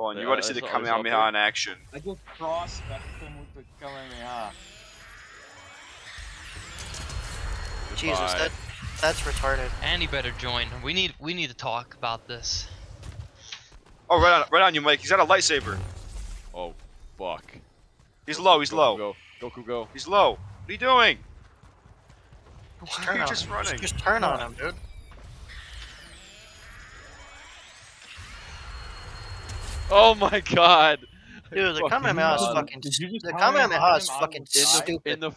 Oh, and you want to see the that's always Kamehameha in action. I just cross him with the Kamehameha. Jesus, that that's retarded. Andy better join. We need we need to talk about this. Oh, right on, right on you, Mike. He's got a lightsaber. Oh, fuck. He's low. He's Goku low. Go. Goku go. He's low. What are you doing? Just Why turn are on just him. running? Just turn on him, dude. Oh my god. Dude, the Fucking Kamehameha is God. fucking. Did The Kamehameha Kamehameha is out of fucking the sky? stupid. In the